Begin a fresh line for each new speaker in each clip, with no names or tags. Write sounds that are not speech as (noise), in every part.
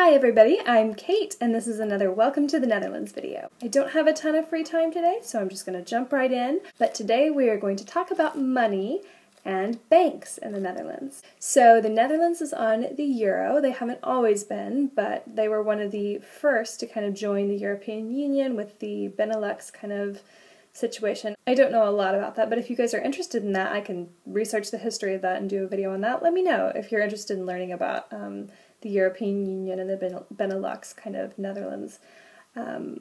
Hi everybody, I'm Kate and this is another Welcome to the Netherlands video. I don't have a ton of free time today, so I'm just going to jump right in, but today we are going to talk about money and banks in the Netherlands. So the Netherlands is on the euro. They haven't always been, but they were one of the first to kind of join the European Union with the Benelux kind of situation. I don't know a lot about that, but if you guys are interested in that, I can research the history of that and do a video on that. Let me know if you're interested in learning about um, the European Union and the Benelux kind of Netherlands um,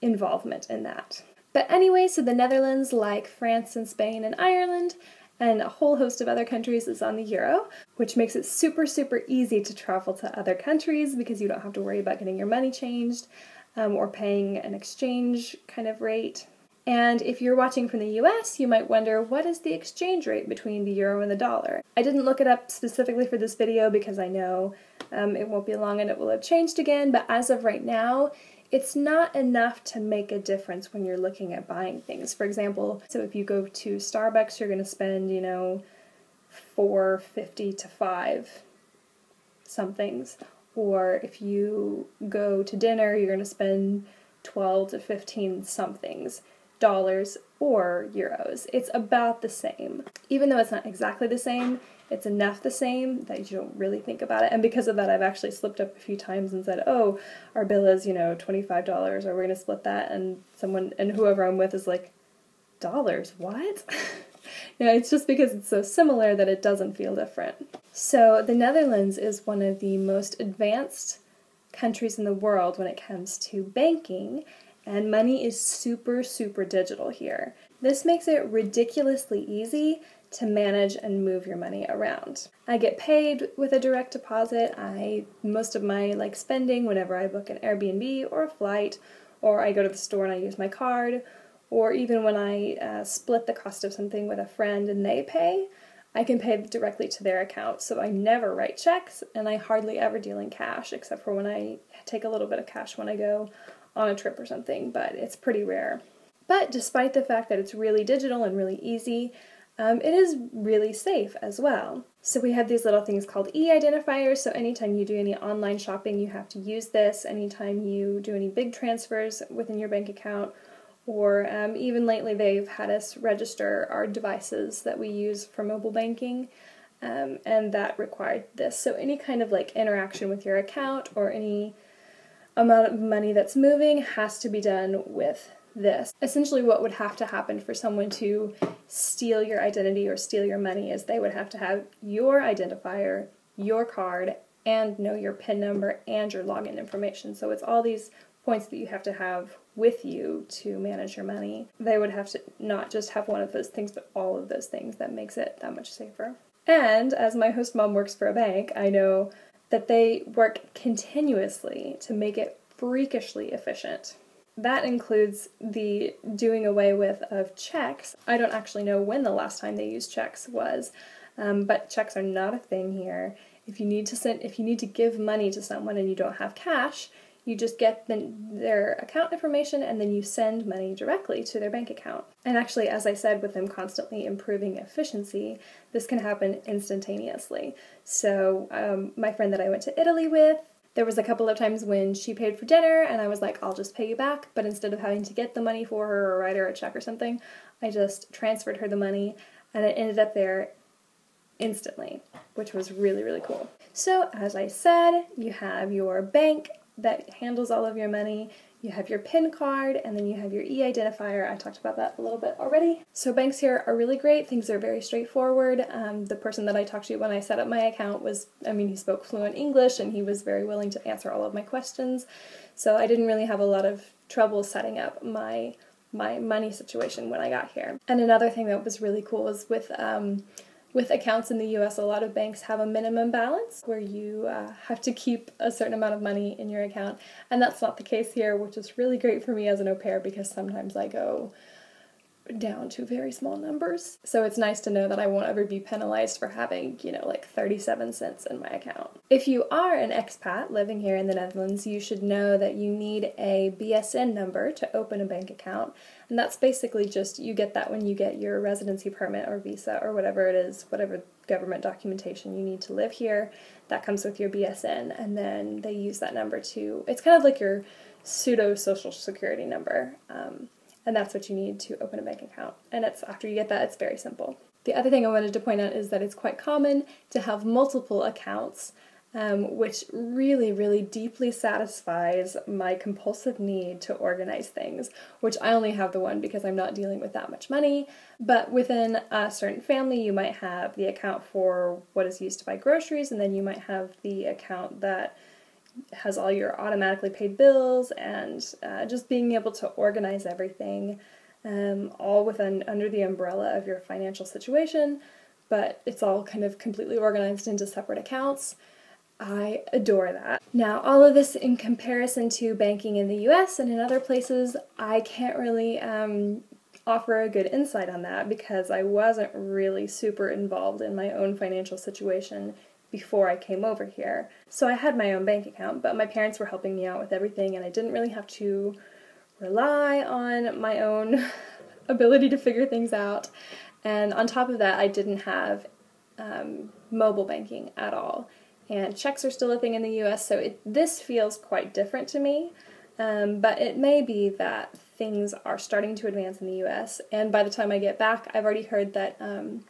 involvement in that. But anyway, so the Netherlands, like France and Spain and Ireland, and a whole host of other countries is on the euro, which makes it super, super easy to travel to other countries because you don't have to worry about getting your money changed um, or paying an exchange kind of rate. And if you're watching from the US, you might wonder what is the exchange rate between the euro and the dollar? I didn't look it up specifically for this video because I know um, it won't be long and it will have changed again, but as of right now, it's not enough to make a difference when you're looking at buying things. For example, so if you go to Starbucks, you're going to spend, you know, 450 to 5 somethings. Or if you go to dinner, you're going to spend 12 to 15 somethings dollars or euros. It's about the same. Even though it's not exactly the same, it's enough the same that you don't really think about it. And because of that, I've actually slipped up a few times and said, "Oh, our bill is you know twenty five dollars, or we're gonna split that." And someone and whoever I'm with is like, "Dollars? What?" (laughs) know, it's just because it's so similar that it doesn't feel different. So the Netherlands is one of the most advanced countries in the world when it comes to banking, and money is super super digital here. This makes it ridiculously easy to manage and move your money around. I get paid with a direct deposit. I most of my like spending whenever I book an Airbnb or a flight or I go to the store and I use my card or even when I uh, split the cost of something with a friend and they pay, I can pay directly to their account. So I never write checks and I hardly ever deal in cash except for when I take a little bit of cash when I go on a trip or something, but it's pretty rare. But despite the fact that it's really digital and really easy, um, it is really safe as well. So we have these little things called e-identifiers, so anytime you do any online shopping, you have to use this. Anytime you do any big transfers within your bank account, or um, even lately they've had us register our devices that we use for mobile banking, um, and that required this. So any kind of like interaction with your account or any amount of money that's moving has to be done with this. Essentially, what would have to happen for someone to steal your identity or steal your money is they would have to have your identifier, your card, and know your PIN number and your login information. So it's all these points that you have to have with you to manage your money. They would have to not just have one of those things, but all of those things that makes it that much safer. And as my host mom works for a bank, I know that they work continuously to make it freakishly efficient. That includes the doing away with of checks. I don't actually know when the last time they used checks was, um, but checks are not a thing here. If you need to send, if you need to give money to someone and you don't have cash, you just get the, their account information and then you send money directly to their bank account. And actually, as I said, with them constantly improving efficiency, this can happen instantaneously. So, um, my friend that I went to Italy with, there was a couple of times when she paid for dinner and I was like, I'll just pay you back. But instead of having to get the money for her or write her a check or something, I just transferred her the money and it ended up there instantly, which was really, really cool. So, as I said, you have your bank that handles all of your money you have your PIN card, and then you have your e identifier. I talked about that a little bit already. So, banks here are really great. Things are very straightforward. Um, the person that I talked to when I set up my account was, I mean, he spoke fluent English and he was very willing to answer all of my questions. So, I didn't really have a lot of trouble setting up my my money situation when I got here. And another thing that was really cool was with um, with accounts in the US, a lot of banks have a minimum balance where you uh, have to keep a certain amount of money in your account. And that's not the case here, which is really great for me as an au pair because sometimes I go down to very small numbers. So it's nice to know that I won't ever be penalized for having, you know, like 37 cents in my account. If you are an expat living here in the Netherlands, you should know that you need a BSN number to open a bank account. And that's basically just you get that when you get your residency permit or visa or whatever it is, whatever government documentation you need to live here. That comes with your BSN, and then they use that number to, it's kind of like your pseudo social security number. Um, and that's what you need to open a bank account. And it's after you get that, it's very simple. The other thing I wanted to point out is that it's quite common to have multiple accounts, um, which really, really deeply satisfies my compulsive need to organize things, which I only have the one because I'm not dealing with that much money. But within a certain family, you might have the account for what is used to buy groceries, and then you might have the account that has all your automatically paid bills and uh, just being able to organize everything um, all within under the umbrella of your financial situation but it's all kind of completely organized into separate accounts I adore that. Now, all of this in comparison to banking in the US and in other places, I can't really um, offer a good insight on that because I wasn't really super involved in my own financial situation before I came over here. So I had my own bank account, but my parents were helping me out with everything, and I didn't really have to rely on my own (laughs) ability to figure things out. And on top of that, I didn't have um, mobile banking at all. And checks are still a thing in the US, so it, this feels quite different to me. Um, but it may be that things are starting to advance in the US, and by the time I get back, I've already heard that um,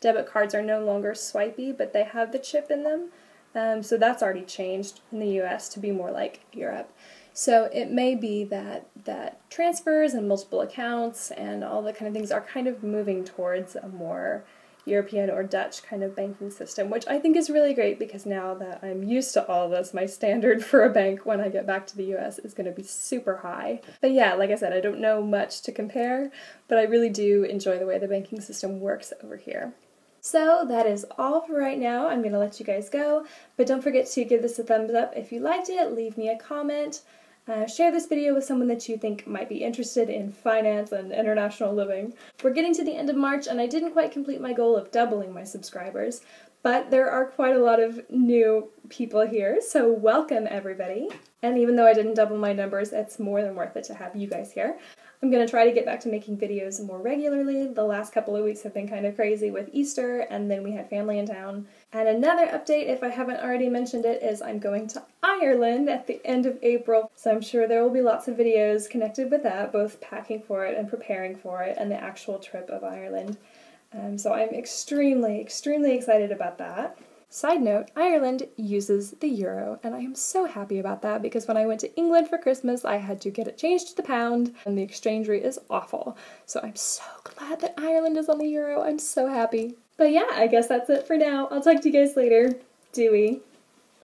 debit cards are no longer swipey, but they have the chip in them. Um, so that's already changed in the US to be more like Europe. So it may be that that transfers and multiple accounts and all the kind of things are kind of moving towards a more European or Dutch kind of banking system, which I think is really great because now that I'm used to all of this, my standard (laughs) for a bank when I get back to the US is going to be super high. But yeah, like I said, I don't know much to compare, but I really do enjoy the way the banking system works over here. So that is all for right now. I'm going to let you guys go, but don't forget to give this a thumbs up if you liked it, leave me a comment, uh, share this video with someone that you think might be interested in finance and international living. We're getting to the end of March and I didn't quite complete my goal of doubling my subscribers, but there are quite a lot of new people here, so welcome everybody. And even though I didn't double my numbers, it's more than worth it to have you guys here. I'm going to try to get back to making videos more regularly. The last couple of weeks have been kind of crazy with Easter, and then we had family in town. And another update, if I haven't already mentioned it, is I'm going to Ireland at the end of April. So I'm sure there will be lots of videos connected with that, both packing for it and preparing for it, and the actual trip of Ireland. Um, so I'm extremely, extremely excited about that. Side note, Ireland uses the euro, and I am so happy about that because when I went to England for Christmas, I had to get it changed to the pound, and the exchange rate is awful. So I'm so glad that Ireland is on the euro. I'm so happy. But yeah, I guess that's it for now. I'll talk to you guys later. Doei.